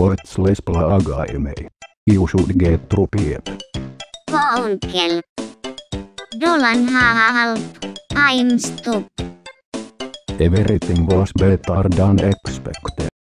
Boets lesbla You should get trupiep. Ko onkel. Dolan halp. I'm stup. Everything was better than expected.